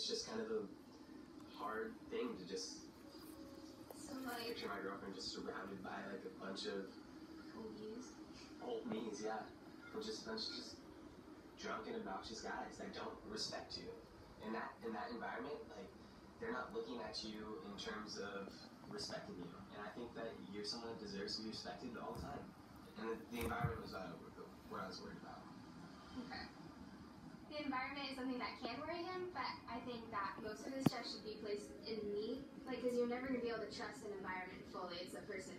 it's just kind of a hard thing to just So like picture my girlfriend just surrounded by like a bunch of old me's, yeah, or just a bunch of just drunk and obnoxious guys that don't respect you. In that in that environment, like they're not looking at you in terms of respecting you, and I think that you're someone that deserves to be respected all the time. And the, the environment was uh, what feel the trust and environment fully. It's a person